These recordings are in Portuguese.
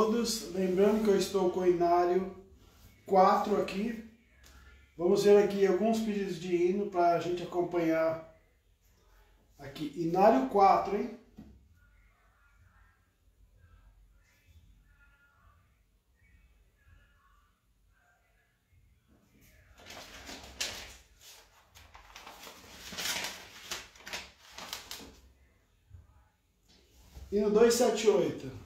todos. Lembrando que eu estou com o Inário 4 aqui. Vamos ver aqui alguns pedidos de hino para a gente acompanhar. Aqui, Inário 4, hein? Hino 278.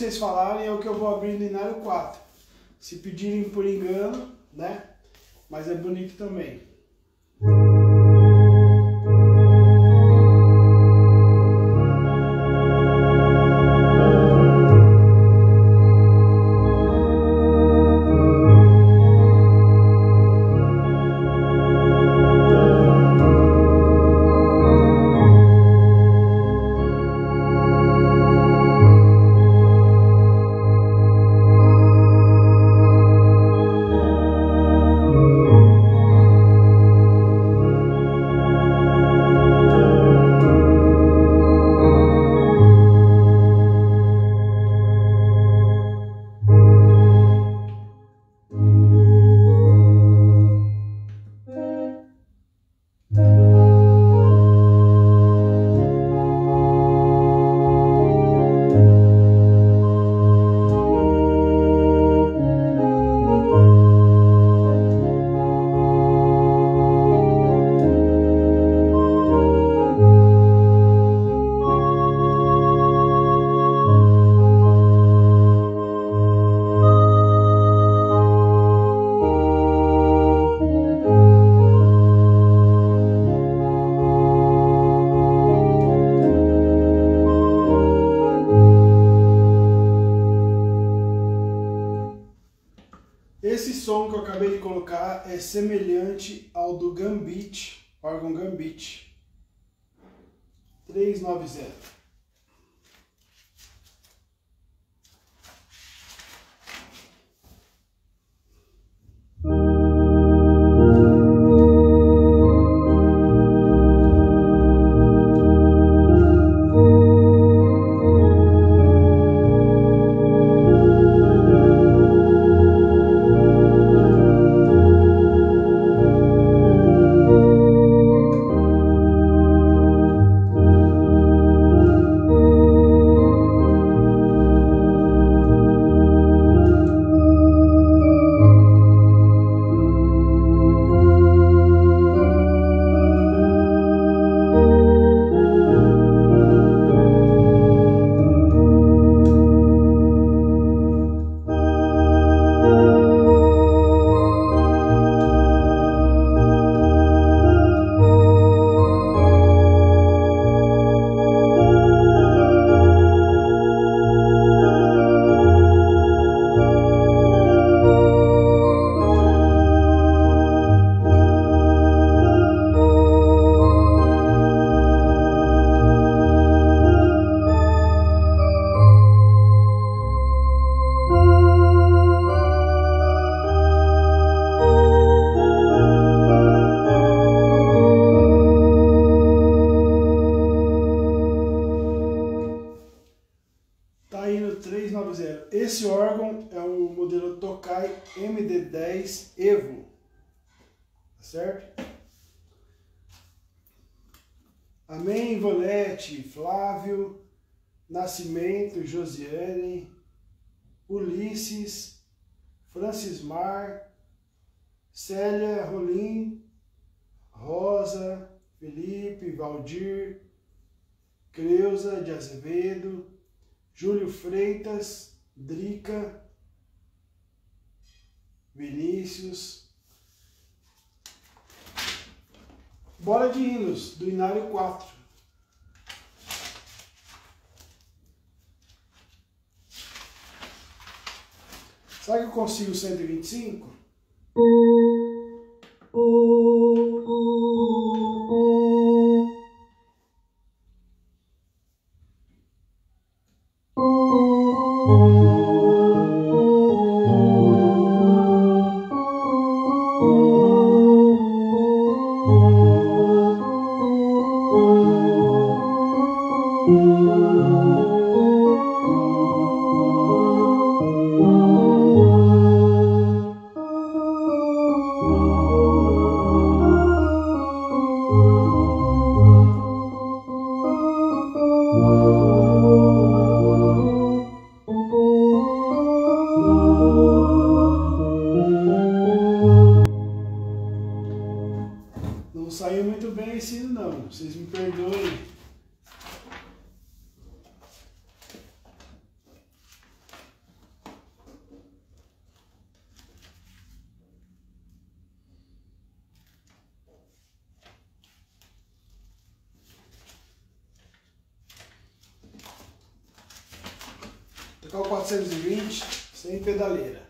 vocês falarem é o que eu vou abrir no Inário 4. Se pedirem por engano, né? Mas é bonito também. Nascimento, Josiane, Ulisses, Francismar, Célia Rolim, Rosa, Felipe, Valdir, Creuza de Azevedo, Júlio Freitas, Drica, Vinícius. Bora de hinos, do Inário 4. Será que eu consigo 125? Tocar o 420 sem pedaleira.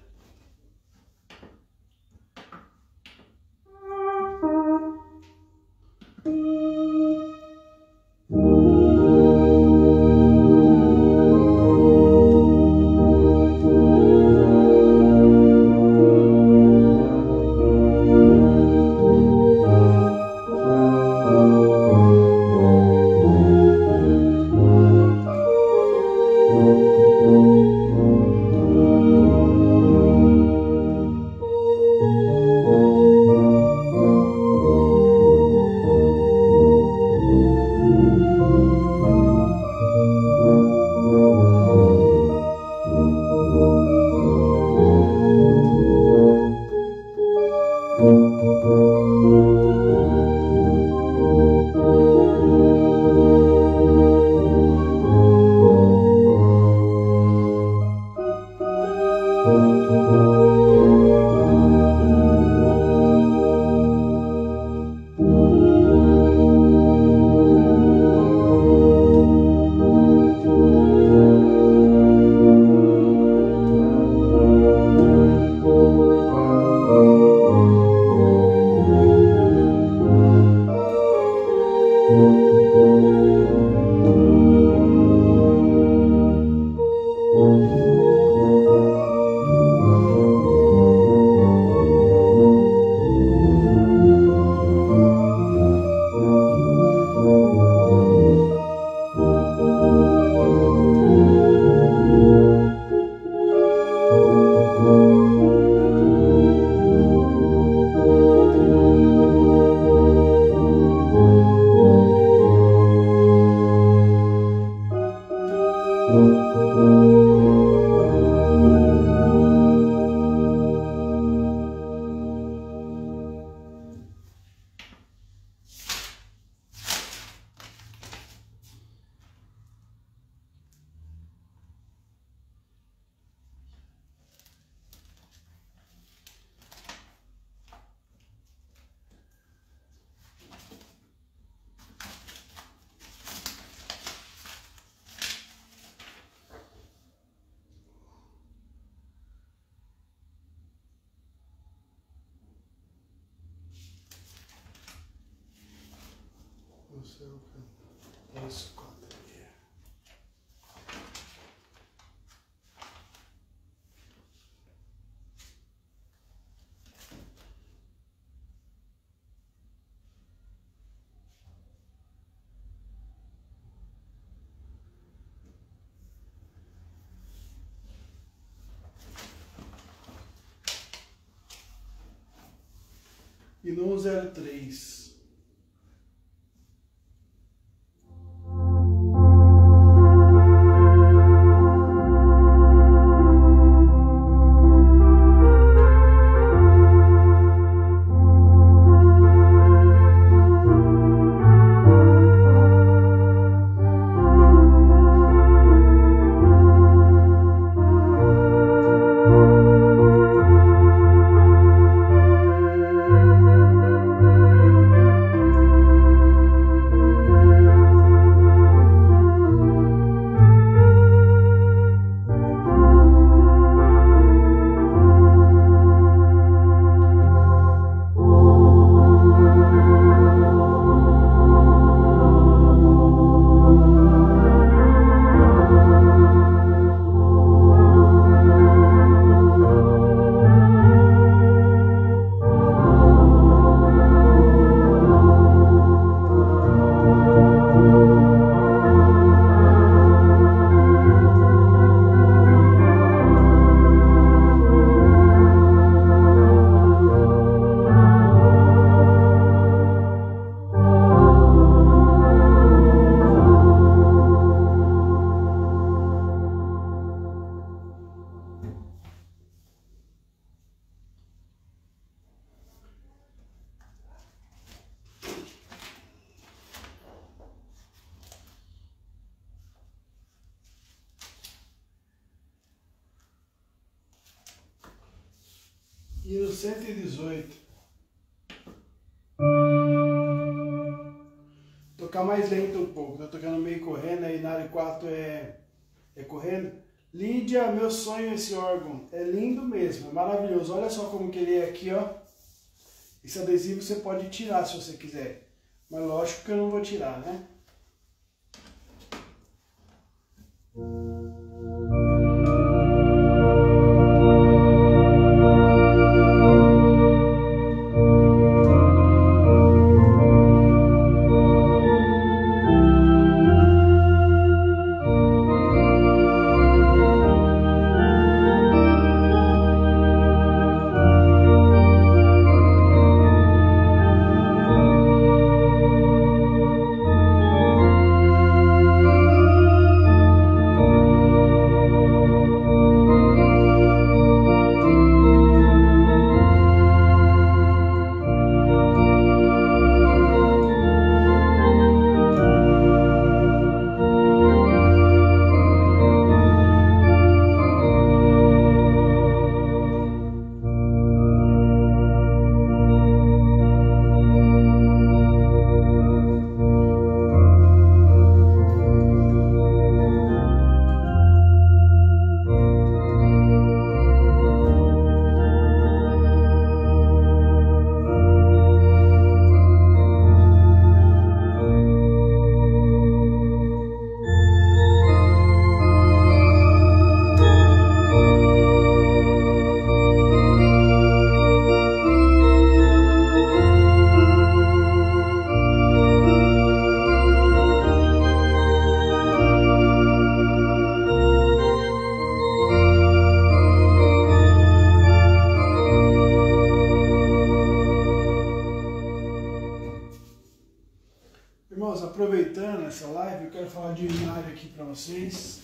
E não zero 03. Lídia, meu sonho esse órgão. É lindo mesmo, é maravilhoso. Olha só como que ele é aqui, ó. Esse adesivo você pode tirar se você quiser. Mas lógico que eu não vou tirar, né? Vocês.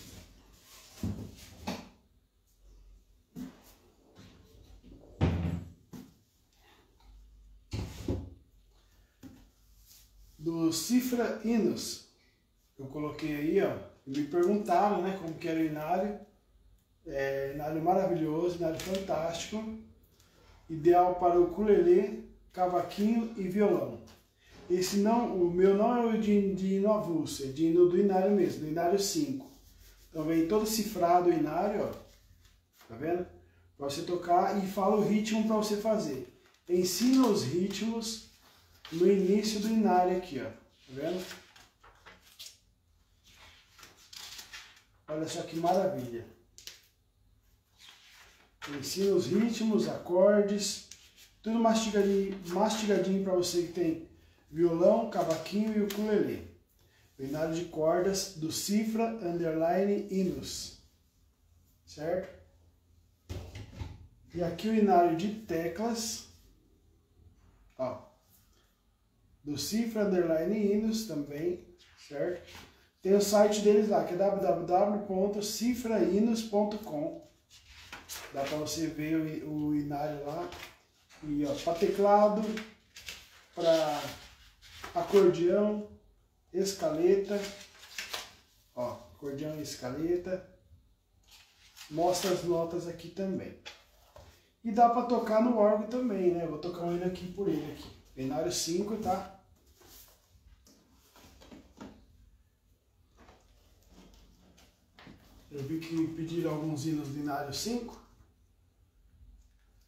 Do Cifra Hinos. Eu coloquei aí, ó. Me perguntaram, né, como que era o inário. É, inário maravilhoso, inário fantástico. Ideal para o ukulele, cavaquinho e violão. Esse não, o meu não é o de, de hino avulso, é de do inário mesmo, do inário 5. Então vem todo cifrado o inário, ó. Tá vendo? Pra você tocar e fala o ritmo para você fazer. Ensina os ritmos no início do inário aqui, ó. Tá vendo? Olha só que maravilha. Ensina os ritmos, acordes, tudo mastigadinho, mastigadinho para você que tem violão, cavaquinho e ukulele. Inário de cordas do cifra underline inus. Certo? E aqui o inário de teclas. ó, do Cifra Underline Hinos também, certo? Tem o site deles lá, que é www.cifrahinos.com. Dá para você ver o, o inário lá. E ó, para teclado, para acordeão, escaleta, ó, acordeão e escaleta. Mostra as notas aqui também. E dá para tocar no órgão também, né? Vou tocar um hino aqui por ele aqui. Binário 5, tá? Eu vi que pediram alguns hinos binário 5.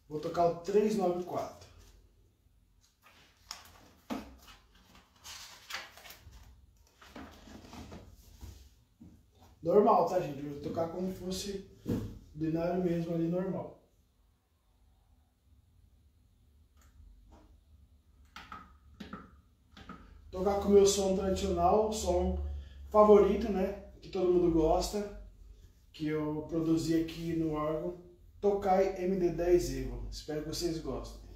Vou tocar o 394. Normal, tá, gente? Eu vou tocar como se fosse binário mesmo ali, normal. Tocar com o meu som tradicional, som favorito, né? Que todo mundo gosta, que eu produzi aqui no órgão. Tokai MD10 Evo. Espero que vocês gostem.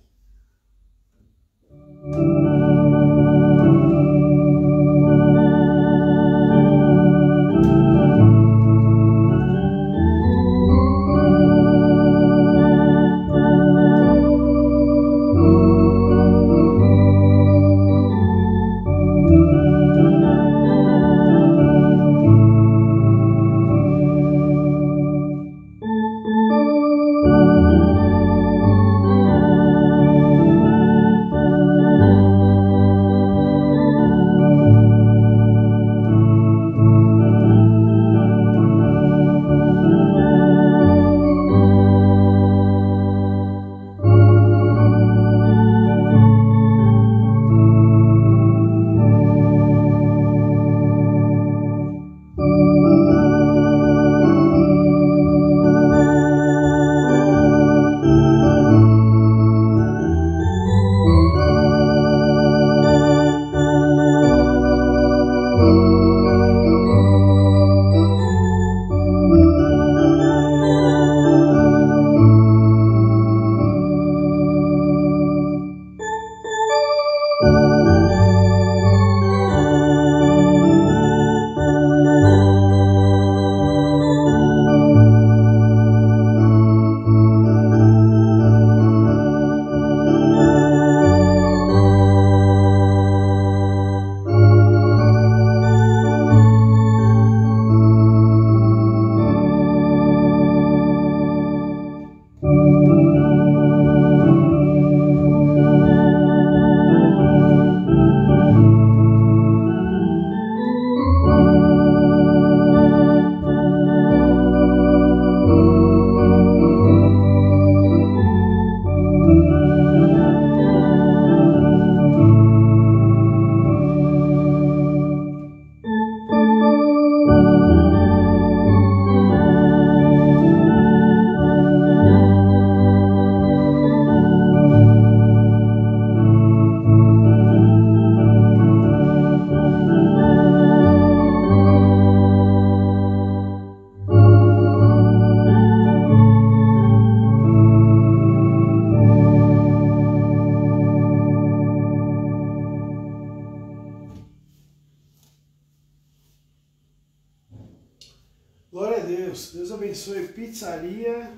Abençoe Pizzaria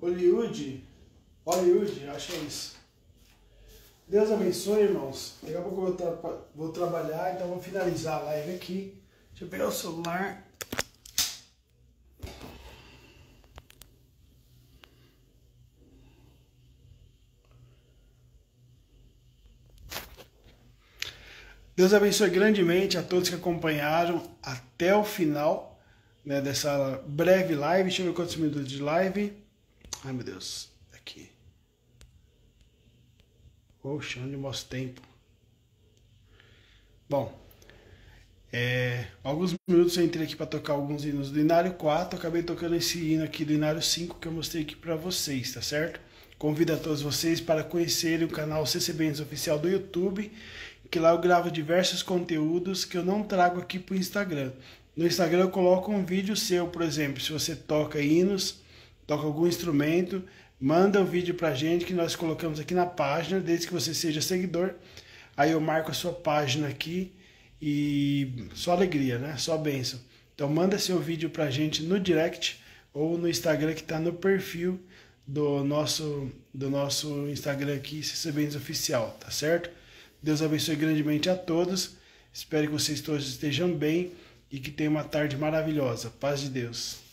Hollywood. Hollywood, acho que é isso. Deus abençoe, irmãos. Daqui a pouco eu vou, tra vou trabalhar, então vou finalizar a live aqui. Deixa eu pegar o celular. Deus abençoe grandemente a todos que acompanharam até o final né, dessa breve live. Deixa eu ver quantos minutos de live. Ai meu Deus, aqui. Poxa, onde mostra tempo? Bom, é, alguns minutos eu entrei aqui para tocar alguns hinos do Inário 4. Acabei tocando esse hino aqui do Inário 5 que eu mostrei aqui para vocês, tá certo? Convido a todos vocês para conhecerem o canal CCBNs Oficial do YouTube, que lá eu gravo diversos conteúdos que eu não trago aqui para o Instagram. No Instagram eu coloco um vídeo seu, por exemplo, se você toca hinos, toca algum instrumento, manda o vídeo pra gente que nós colocamos aqui na página, desde que você seja seguidor. Aí eu marco a sua página aqui e só alegria, né? Só bênção. Então manda seu vídeo pra gente no direct ou no Instagram que está no perfil do nosso do nosso Instagram aqui, CC Bens Oficial, tá certo? Deus abençoe grandemente a todos. Espero que vocês todos estejam bem e que tenham uma tarde maravilhosa. Paz de Deus.